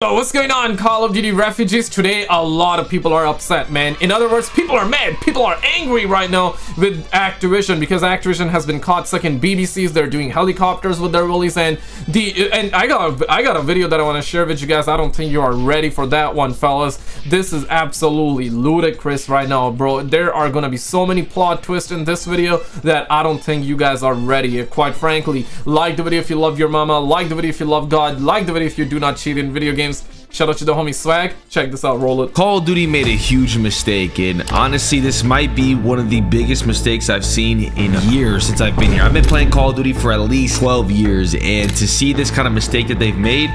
So what's going on Call of Duty Refugees? Today a lot of people are upset man. In other words, people are mad, people are angry right now with Activision because Activision has been caught sucking BBCs, they're doing helicopters with their willies and the and I got a, I got a video that I want to share with you guys. I don't think you are ready for that one fellas. This is absolutely ludicrous right now bro. There are gonna be so many plot twists in this video that I don't think you guys are ready. Quite frankly, like the video if you love your mama, like the video if you love God, like the video if you do not cheat in video games games. Shout out to the homie Swagg. Check this out, roll it. Call of Duty made a huge mistake, and honestly, this might be one of the biggest mistakes I've seen in years since I've been here. I've been playing Call of Duty for at least 12 years, and to see this kind of mistake that they've made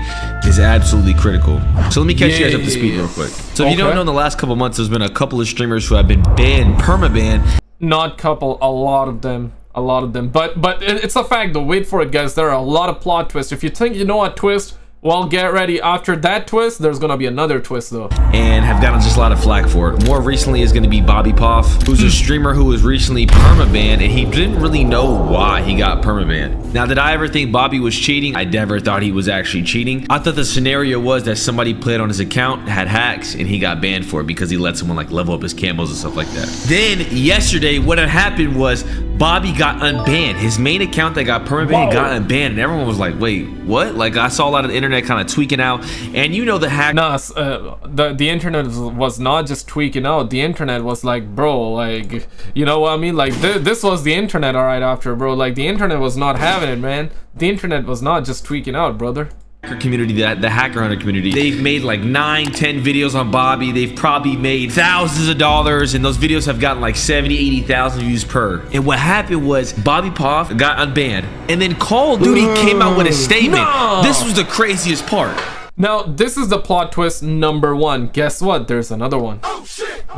is absolutely critical. So let me catch yeah, you guys up to speed real quick. So if okay. you don't know, in the last couple months, there's been a couple of streamers who have been banned, perma-banned. Not couple, a lot of them a lot of them but but it's a fact though wait for it guys there are a lot of plot twists if you think you know a twist well, get ready. After that twist, there's gonna be another twist though. And have gotten just a lot of flack for it. More recently is gonna be Bobby Poff, who's a hmm. streamer who was recently permabanned, and he didn't really know why he got permabanned. Now, did I ever think Bobby was cheating? I never thought he was actually cheating. I thought the scenario was that somebody played on his account, had hacks, and he got banned for it because he let someone like level up his camos and stuff like that. Then yesterday, what had happened was Bobby got unbanned. His main account that got permabanned got unbanned, and everyone was like, "Wait, what?" Like I saw a lot of the internet kind of tweaking out. And you know the hack nah uh, the the internet was not just tweaking out. The internet was like bro like you know what i mean? Like th this was the internet all right after bro. Like the internet was not having it man. The internet was not just tweaking out brother community that the hacker hunter community they've made like nine ten videos on bobby they've probably made thousands of dollars and those videos have gotten like 70 80,000 views per and what happened was bobby poff got unbanned and then call of duty came out with a statement no! this was the craziest part now, this is the plot twist number one. Guess what? There's another one. Oh,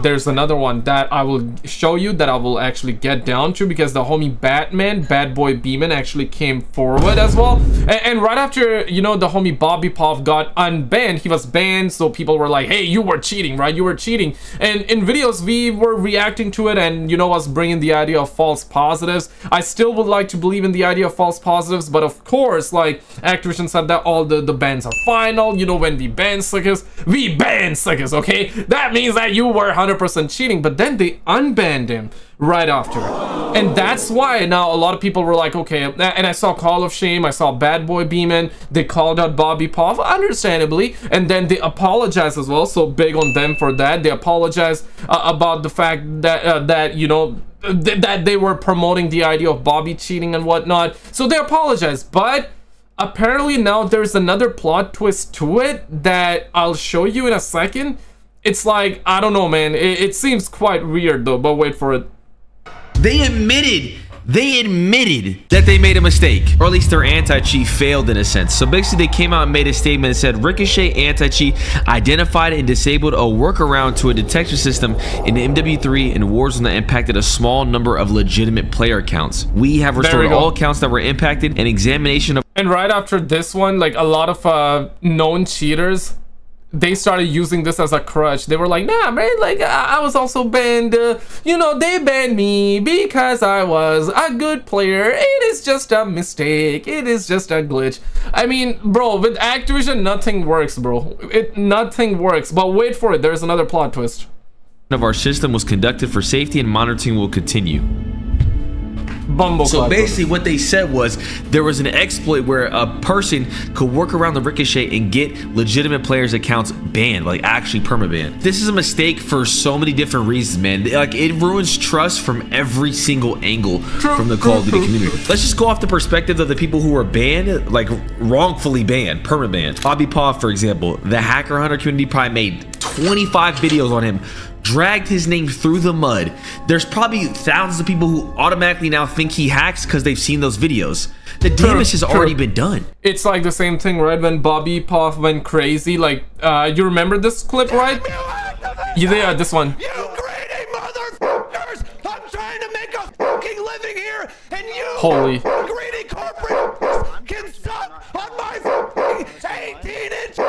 There's another one that I will show you that I will actually get down to because the homie Batman, Bad Boy Beaman actually came forward as well. And, and, right after, you know, the homie Bobby Poff got unbanned, he was banned. So people were like, hey, you were cheating, right? You were cheating. And in videos, we were reacting to it and, you know, was bringing the idea of false positives. I still would like to believe in the idea of false positives. But of course, like Activision said that all the, the bans are final you know, when we ban suckers, we ban suckers, okay? That means that you were 100% cheating, but then they unbanned him right after. And that's why now a lot of people were like, okay, and I saw Call of Shame, I saw Bad Boy Beaman, they called out Bobby Poff, understandably, and then they apologized as well, so big on them for that. They apologized uh, about the fact that, uh, that you know, th that they were promoting the idea of Bobby cheating and whatnot. So they apologized, but apparently now there's another plot twist to it that I'll show you in a second. It's like, I don't know, man. It, it seems quite weird though, but wait for it. They admitted they admitted that they made a mistake, or at least their anti-cheat failed in a sense. So basically, they came out and made a statement and said Ricochet anti-cheat identified and disabled a workaround to a detection system in MW3 and Warzone that impacted a small number of legitimate player accounts. We have restored we all accounts that were impacted and examination of and right after this one, like a lot of uh, known cheaters they started using this as a crutch. They were like, nah, man, like, I, was also banned. Uh, you know, they banned me because I was a good player. It is just a mistake. It is just a glitch. I mean, bro, with Activision, nothing works, bro. It Nothing works. But wait for it. There's another plot twist. Of our system was conducted for safety and monitoring will continue. Bumble so basically what they said was there was an exploit where a person could work around the ricochet and get legitimate players accounts banned like actually permabanned this is a mistake for so many different reasons man. Like it ruins trust from every single angle from the call of duty community. Let's just go off the perspective of the people who were banned like wrongfully banned permabanned bobby Poff for example the hacker hunter community probably made 25 videos on him dragged his name through the mud. There's probably thousands of people who automatically now think he hacks because they've seen those videos. The damage has true. already been done. It's like the same thing, right? When Bobby Poff went crazy, like, uh, you remember this clip, right? Yeah, this one. You greedy motherfuckers! I'm trying to make a fucking living here, and you Holy. greedy corporate can suck on my fucking 18 inch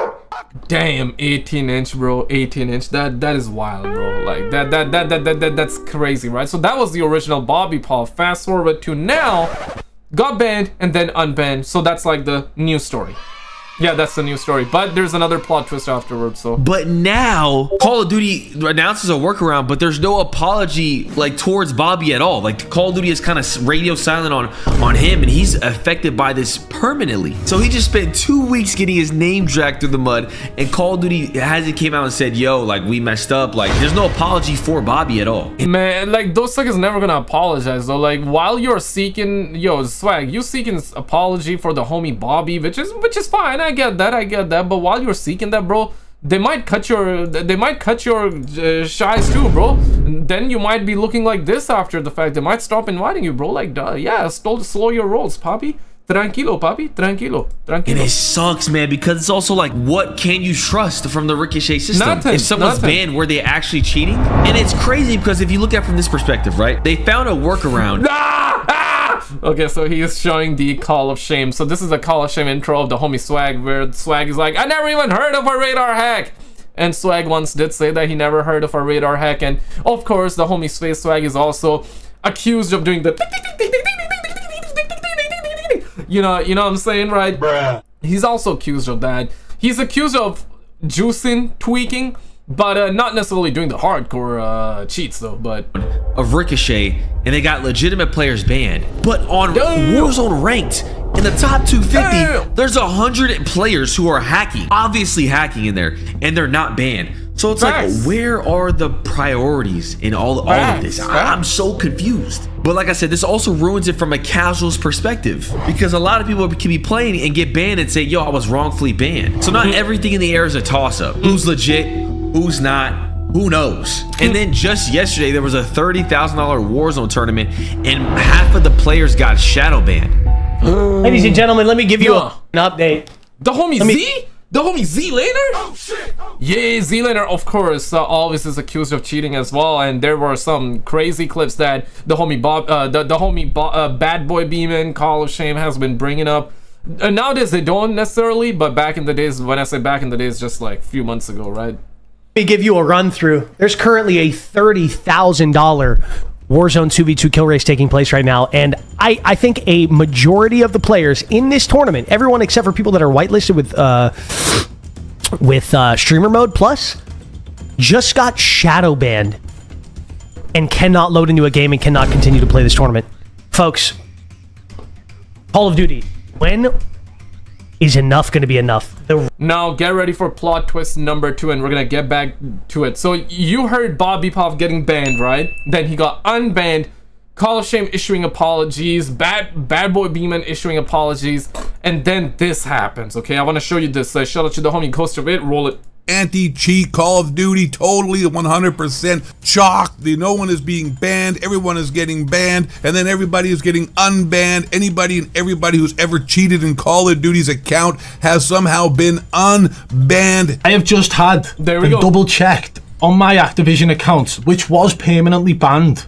Damn, 18 inch, bro. 18 inch. That that is wild, bro. Like that that that that that, that that's crazy, right? So that was the original Bobby Poff. Fast forward to now, got banned and then unbanned. So that's like the new story. Yeah, that's the new story. But there's another plot twist afterwards, so. But now Call of Duty announces a workaround, but there's no apology like towards Bobby at all. Like Call of Duty is kind of radio silent on on him, and he's affected by this permanently. So he just spent two weeks getting his name dragged through the mud, and Call of Duty hasn't came out and said, "Yo, like we messed up." Like there's no apology for Bobby at all. Man, like those suckers never gonna apologize though. Like while you're seeking, yo, swagg, you seeking apology for the homie Bobby, which is which is fine. I get that, I get that. But while you're seeking that, bro, they might cut your they might cut your uh, shies too bro then you might be looking like this after the fact they might stop inviting you bro like duh, yeah slow, slow your rolls papi tranquilo papi tranquilo tranquilo And it sucks, man, because it's also like, what can you trust from the Ricochet system? Nothing, if someone's nothing. banned, were they actually cheating? And it's crazy because if you look at it from this perspective, right? They found a workaround. Ah! Ah! Okay, so he is showing the Call of Shame. So this is the Call of Shame intro of the homie Swagg, where Swagg is like, I never even heard of a radar hack. And Swagg once did say that he never heard of a radar hack. And of course, the homie FaZe Swagg is also accused of doing the you know, you know what I'm saying, right? Bruh. He's also accused of that. He's accused of juicing, tweaking, but uh, not necessarily doing the hardcore uh, cheats though. But of Ricochet, and they got legitimate players banned. But on Damn. Warzone ranked, in the top 250, Damn. there's a hundred players who are hacking, obviously hacking in there, and they're not banned. So it's Facts. like, where are the priorities in all, all of this? I- I'm so confused. But like I said, this also ruins it from a casual's perspective because a lot of people can be playing and get banned and say, "Yo, I was wrongfully banned." So not everything in the air is a toss-up. Who's legit? Who's not? Who knows? And then just yesterday, there was a thirty thousand dollar Warzone tournament, and half of the players got shadow banned. Ladies and gentlemen, let me give you Yeah. a, an update. the homie me- Z, the homie Zlaner. Yeah, Zlaner, of course, uh, always is accused of cheating as well. And there were some crazy clips that the homie Bob, uh, the the homie Bo- uh, Bad Boy Beaman, Call of Shame has been bringing up. Uh, nowadays they don't necessarily, but back in the days, when I say back in the days, just like a few months ago, right? Me give you a run through. There's currently a thirty thousand dollar Warzone 2v2 kill race taking place right now, and I, I think a majority of the players in this tournament, everyone except for people that are whitelisted with uh, with uh, streamer mode plus, just got shadow banned and cannot load into a game and cannot continue to play this tournament. Folks, Call of Duty, when is enough going to be enough? The Now get ready for plot twist number two, and we're gonna get back to it. So you heard Bobby Poff getting banned, right? Then he got unbanned. Call of Shame issuing apologies. Bad Bad Boy Beaman issuing apologies, and then this happens. Okay, I want to show you this. Uh, shout out to the homie Ghost of Eight. Roll it. Anti-cheat Call of Duty totally 100% chalk. The, no one is being banned. Everyone is getting banned. And then everybody is getting unbanned. Anybody and everybody who's ever cheated in Call of Duty's account has somehow been unbanned. I have just had There we go. double checked on my Activision account, which was permanently banned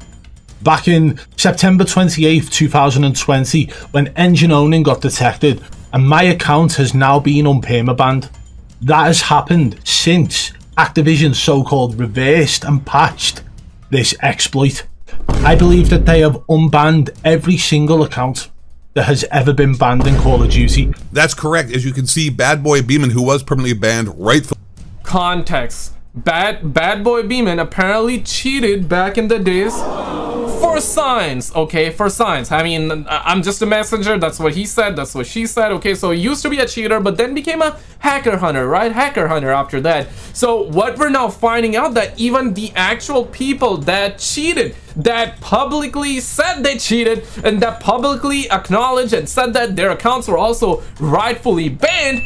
back in September 28th, 2020, when EngineOwning got detected, and my account has now been unpermabanned. That has happened since Activision so called reversed and patched this exploit. I believe that they have unbanned every single account that has ever been banned in Call of Duty. That's correct. As you can see, Bad Boy Beaman, who was permanently banned, rightfully Context. Bad Bad Boy Beaman apparently cheated back in the days for signs. Okay, for signs. I mean, I'm just a messenger. That's what he said. That's what she said. Okay, so he used to be a cheater, but then became a hacker hunter, right? Hacker hunter after that. So what we're now finding out that even the actual people that cheated, that publicly said they cheated, and that publicly acknowledged and said that their accounts were also rightfully banned,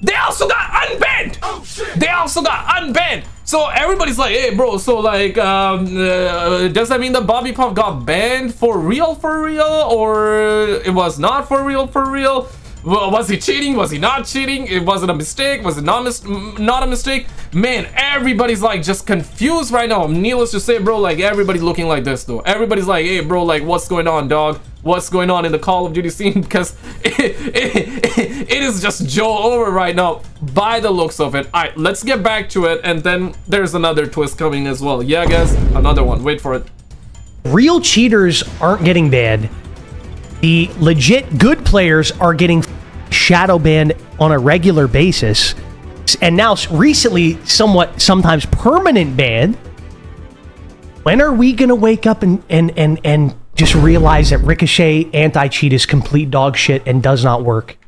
they also got unbanned. Oh, they also got unbanned. So everybody's like, hey, bro. So like, um, uh, does that mean that Bobby Poff got banned for real, for real, or it was not for real, for real? Was he cheating? Was he not cheating? It wasn't a mistake. Was it not mis- not a mistake? Man, everybody's like just confused right now. Needless to say, bro, like everybody's looking like this though. Everybody's like, hey, bro, like what's going on, dog? What's going on in the Call of Duty scene? Because it, it, it is just Joe over right now by the looks of it. All right, let's get back to it, and then there's another twist coming as well. Yeah, guys, another one. Wait for it. real cheaters aren't getting banned. The legit good players are getting shadow banned on a regular basis, and now recently somewhat sometimes permanent ban. When are we gonna wake up and and and and just realize that Ricochet anti-cheat is complete dog shit and does not work?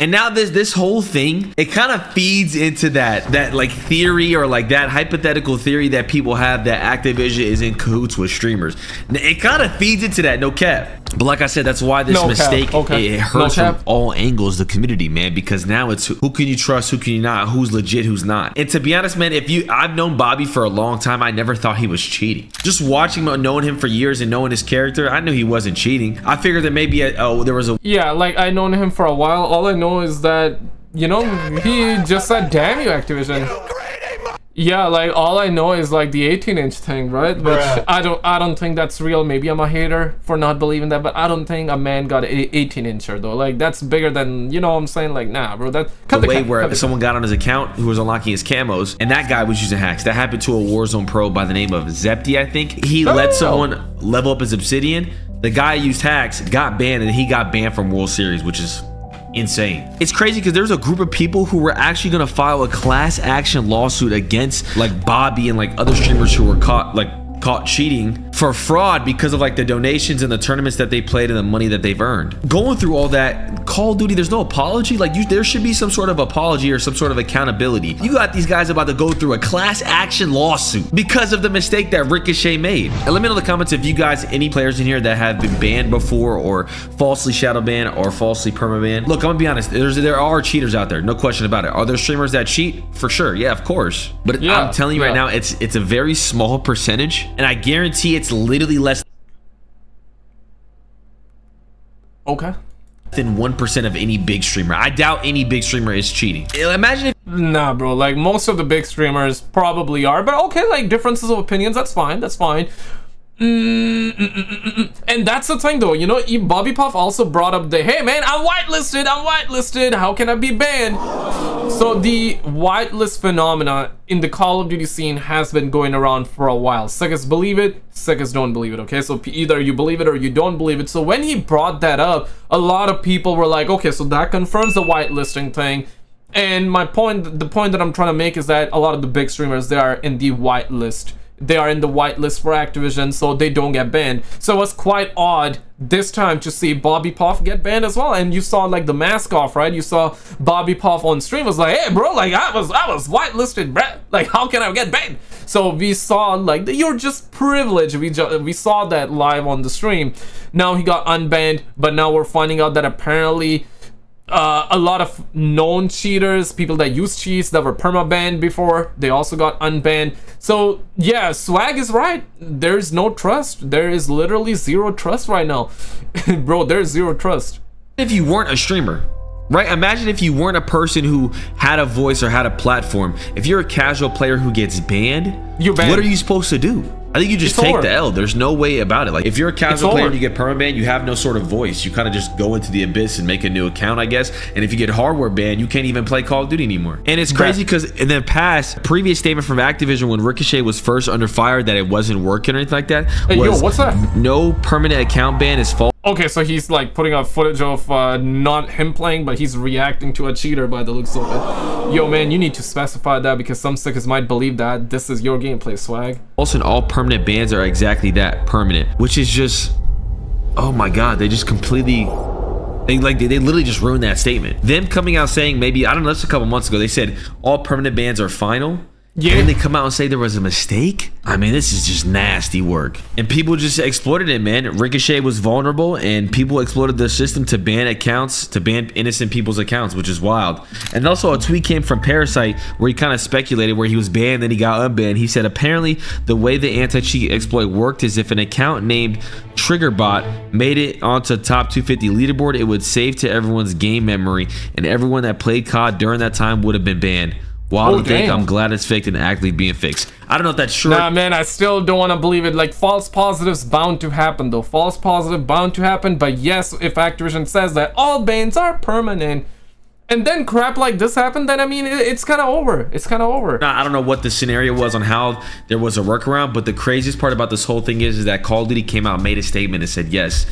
And now this this whole thing, it kind of feeds into that that like theory or like that hypothetical theory that people have that Activision is in cahoots with streamers. It kind of feeds into that, no cap. But like I said, that's why this No mistake okay. it hurts No from all angles the community, man. Because now it's who, can you trust, who can you not, who's legit, who's not. And to be honest, man, if you I've known Bobby for a long time, I never thought he was cheating. Just watching him, knowing him for years, and knowing his character, I knew he wasn't cheating. I figured that maybe a, oh there was a Yeah, like I known him for a while. All I know is that you know he just said damn you Activision. Yeah, like all I know is like the 18 inch thing, right? Which Bruh. I don't I don't think that's real. Maybe I'm a hater for not believing that, but I don't think a man got a 18 incher though. Like that's bigger than you know what I'm saying? Like nah, bro. That cut the the way cut where the someone got on his account who was unlocking his camos, and that guy was using hacks. That happened to a Warzone pro by the name of Zepti, I think. He let Oh. someone level up his obsidian. The guy used hacks, got banned, and he got banned from World Series, which is insane. It's crazy because there's a group of people who were actually gonna file a class action lawsuit against like Bobby and like other streamers who were caught like caught cheating for fraud because of like the donations and the tournaments that they played and the money that they've earned. Going through all that, Call of Duty, there's no apology. Like you, there should be some sort of apology or some sort of accountability. You got these guys about to go through a class action lawsuit because of the mistake that Ricochet made. And let me know in the comments if you guys, any players in here that have been banned before or falsely shadow banned or falsely perma banned. Look, I'm gonna be honest. There's there are cheaters out there, no question about it. Are there streamers that cheat? For sure, yeah, of course. But Yeah, I'm telling you right now, it's it's a very small percentage, and I guarantee it's literally less Okay. than 1% of any big streamer. I doubt any big streamer is cheating. Imagine if Nah, bro. Like most of the big streamers probably are, but okay, like differences of opinions. That's fine. That's fine. And that's the thing, though. You know, Bobby Poff also brought up the, "Hey, man, I'm whitelisted. I'm whitelisted. How can I be banned?" So the whitelist phenomena in the Call of Duty scene has been going around for a while. Suckers believe it, suckers don't believe it. Okay, so either you believe it or you don't believe it. So when he brought that up, a lot of people were like, "Okay, so that confirms the whitelisting thing." And my point, the point that I'm trying to make is that a lot of the big streamers, they are in the whitelist. They are in the whitelist for Activision, so they don't get banned. So it was quite odd this time to see Bobby Poff get banned as well. And you saw like the mask off, right? You saw Bobby Poff on stream was like, "Hey, bro, like I was, I was whitelisted, bruh. Like how can I get banned?" So we saw like you're just privileged. We just we saw that live on the stream. Now he got unbanned, but now we're finding out that apparently uh, a lot of known cheaters, people that use cheats that were perma-banned before, they also got unbanned. So yeah, Swagg is right. There's no trust. There is literally zero trust right now. Bro, there's zero trust. if you weren't a streamer, right? Imagine if you weren't a person who had a voice or had a platform. If you're a casual player who gets banned, You're banned. what are you supposed to do? I think you just It's take over. the L. There's no way about it. Like if you're a casual It's player over. and you get permabanned, you have no sort of voice. You kind of just go into the abyss and make a new account, I guess. And if you get hardware banned, you can't even play Call of Duty anymore. And it's crazy because in the past, previous statement from Activision when Ricochet was first under fire that it wasn't working or anything like that Hey, yo, what's that? no permanent account ban is false. Okay, so he's like putting up footage of uh, not him playing, but he's reacting to a cheater by the looks of it. Yo, man, you need to specify that because some suckers might believe that this is your gameplay, Swagg. Also, all permanent bans are exactly that permanent, which is just, oh my god, they just completely, they like they, they literally just ruined that statement. Them coming out saying maybe I don't know, that's a couple months ago. They said all permanent bans are final. Yeah. And they come out and say there was a mistake. I mean, this is just nasty work. And people just exploited it, man. Ricochet was vulnerable, and people exploited the system to ban accounts, to ban innocent people's accounts, which is wild. And also, a tweet came from Parasite where he kind of speculated where he was banned, then he got unbanned. He said apparently the way the anti-cheat exploit worked is if an account named Triggerbot made it onto top 250 leaderboard, it would save to everyone's game memory, and everyone that played COD during that time would have been banned. Wild Oh, think. I'm glad it's faked and actively being fixed. I don't know if that's true. Nah, man, I still don't want to believe it. Like, false positives bound to happen, though. False positive bound to happen. But yes, if Activision says that all bans are permanent, and then crap like this happened, then I mean, it, it's kind of over. It's kind of over. I don't know what the scenario was on how there was a workaround, but the craziest part about this whole thing is, is that Call of Duty came out, made a statement, and said, yes,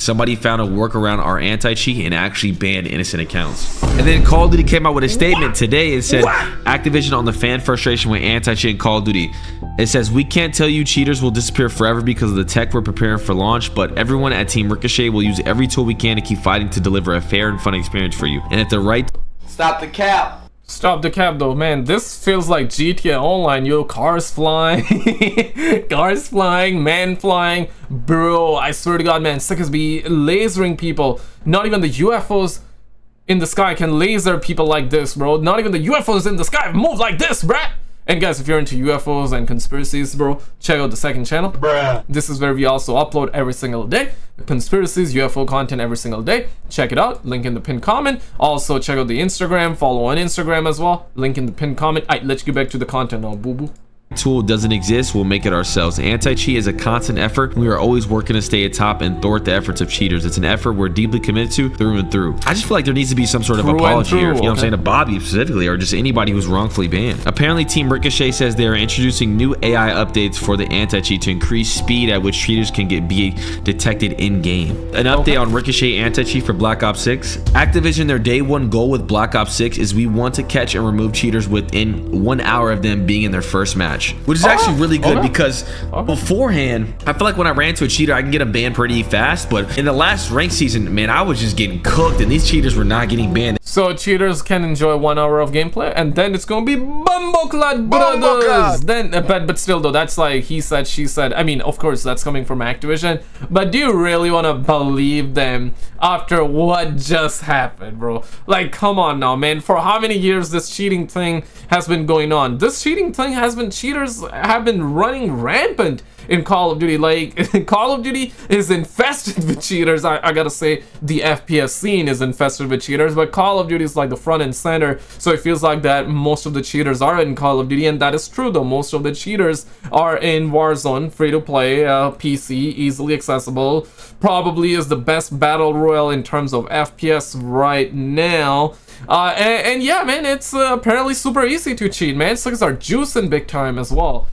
somebody found a workaround our anti-cheat and actually banned innocent accounts. And then Call of Duty came out with a statement today. It said Activision on the fan frustration with anti-cheat in Call of Duty. It says we can't tell you cheaters will disappear forever because of the tech we're preparing for launch, but everyone at Team Ricochet will use every tool we can to keep fighting to deliver a fair and fun experience for you. And at the right Stop the cap. Stop the cab though, man. This feels like GTA Online, yo. Cars flying, cars flying, man flying. Bro, I swear to God, man, sick as be lasering people. Not even the UFOs in the sky can laser people like this, bro. Not even the UFOs in the sky move like this, bruh. And guys, if you're into UFOs and conspiracies, bro, check out the second channel. Bruh. This is where we also upload every single day. Conspiracies, UFO content every single day. Check it out. Link in the pinned comment. Also, check out the Instagram. Follow on Instagram as well. Link in the pinned comment. Let's get back to the content now, boo boo. Tool doesn't exist, we'll make it ourselves. Anti-cheat is a constant effort. We are always working to stay atop and thwart the efforts of cheaters. It's an effort we're deeply committed to through and through. I just feel like there needs to be some sort of Through apology here. You know what I'm saying? To Bobby specifically, or just anybody who's wrongfully banned. Apparently, Team Ricochet says they are introducing new AI updates for the anti-cheat to increase speed at which cheaters can get be detected in-game. An update on Ricochet anti-cheat for Black Ops 6. Activision, their day one goal with Black Ops 6 is we want to catch and remove cheaters within one hour of them being in their first match, which is actually really good okay. because beforehand, I feel like when I ran to a cheater, I can get him banned pretty fast. But in the last ranked season, man, I was just getting cooked, and these cheaters were not getting banned. So cheaters can enjoy one hour of gameplay, and then it's gonna be Bumbleclad Brothers. Bumbleclad. Then, uh, but but still though, that's like he said, she said. I mean, of course, that's coming from Activision. But do you really want to believe them after what just happened, bro? Like, come on now, man. For how many years this cheating thing has been going on? This cheating thing has been cheaters have been running rampant in Call of Duty. Like Call of Duty is infested with cheaters. I, I gotta say the FPS scene is infested with cheaters, but Call of Duty is like the front and center. So it feels like that most of the cheaters are in Call of Duty, and that is true though. Most of the cheaters are in Warzone, free to play, uh, PC, easily accessible. Probably is the best battle royale in terms of FPS right now. Uh, and, and yeah, man, it's uh, apparently super easy to cheat, man. Suckers are juicing big time as well.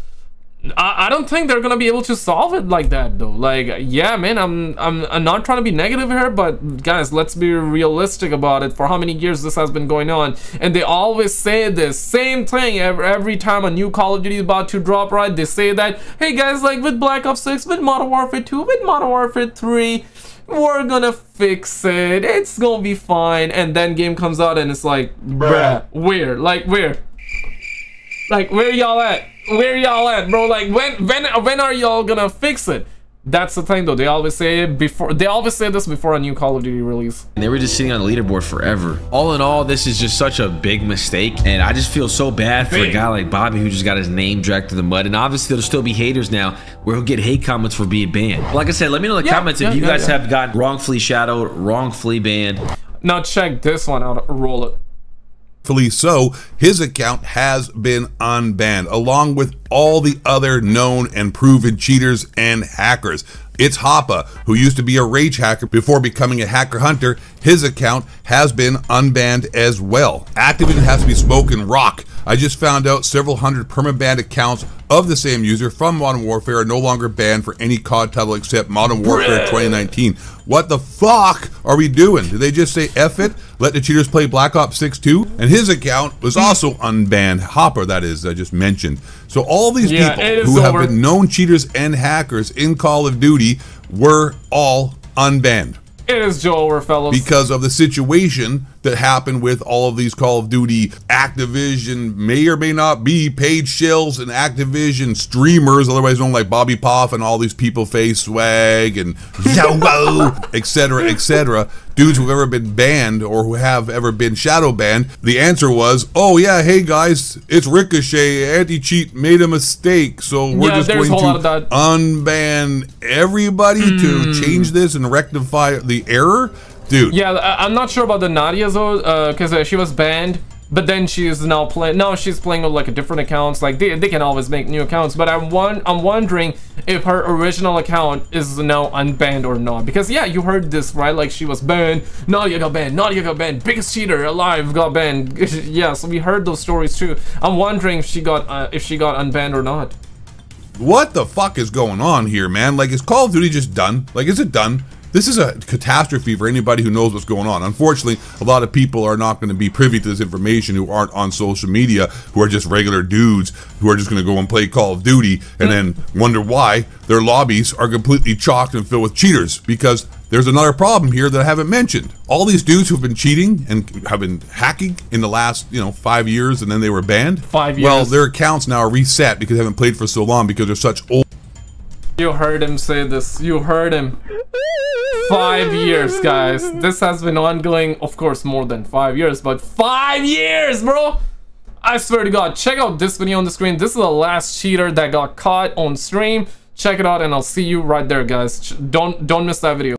I, I don't think they're gonna be able to solve it like that though. Like, yeah, man, I'm, I'm I'm not trying to be negative here, but guys, let's be realistic about it. For how many years this has been going on, and they always say this same thing every, every time a new Call of Duty is about to drop. Right? They say that, hey guys, like with Black Ops 6, with Modern Warfare 2, with Modern Warfare 3. We're gonna fix it. It's gonna be fine. And then game comes out and it's like, bruh, where? Like where? Like where y'all at? Where y'all at, bro? Like when when when are y'all gonna fix it? That's the thing though. They always say it before they always say this before a new Call of Duty release. And they were just sitting on the leaderboard forever. All in all, this is just such a big mistake. And I just feel so bad for a guy like Bobby who just got his name dragged through the mud. And obviously, there'll still be haters now where he'll get hate comments for being banned. Like I said, let me know in the Yeah, comments yeah, if you yeah, guys have gotten wrongfully shadowed, wrongfully banned. Now check this one out. Roll it. Rightfully so, his account has been unbanned, along with all the other known and proven cheaters and hackers. It's Hoppa, who used to be a rage hacker before becoming a hacker hunter. His account has been unbanned as well. Activision has to be smoking rock. I just found out several hundred permabanned accounts of the same user from Modern Warfare are no longer banned for any COD title except Modern Warfare 2019. What the fuck are we doing? Did they just say F it? Let the cheaters play Black Ops 6 too? And his account was also unbanned. Hopper, that is, I just mentioned. So all these Yeah, people who over. have been known cheaters and hackers in Call of Duty were all unbanned It is Joe over, fellas. because of the situation that happened with all of these Call of Duty Activision may or may not be paid shills and Activision streamers, otherwise known like Bobby Poff and all these people FaZe Swagg and JoeWo, etc., etc. Dudes who've ever been banned or who have ever been shadow banned. The answer was, "Oh yeah, hey guys, it's Ricochet. Anti-cheat made a mistake, so we're Yeah, just going to unban everybody to change this and rectify the error." Dude, Yeah, I- I'm not sure about the Nadia though, because uh, she was banned. But then she is now playing. No, she's playing with like a different accounts. Like they, they can always make new accounts. But I'm one. I'm wondering if her original account is now unbanned or not. Because yeah, you heard this right? Like she was banned. Nadia got banned. Nadia got banned. Biggest cheater alive got banned. yeah, so we heard those stories too. I'm wondering if she got uh, if she got unbanned or not. what the fuck is going on here, man? Like, is Call of Duty just done? Like, is it done? This is a catastrophe for anybody who knows what's going on. Unfortunately, a lot of people are not going to be privy to this information who aren't on social media, who are just regular dudes who are just going to go and play Call of Duty and hmm. then wonder why their lobbies are completely chalked and filled with cheaters. Because there's another problem here that I haven't mentioned. All these dudes who've been cheating and have been hacking in the last, you know, five years and then they were banned. Five years. Well, their accounts now are reset because they haven't played for so long because they're such old. You heard him say this. You heard him. Five years, guys. This has been ongoing, of course, more than five years, but five years, bro! I swear to God, check out this video on the screen. This is the last cheater that got caught on stream. Check it out, and I'll see you right there, guys. Don't don't miss that video.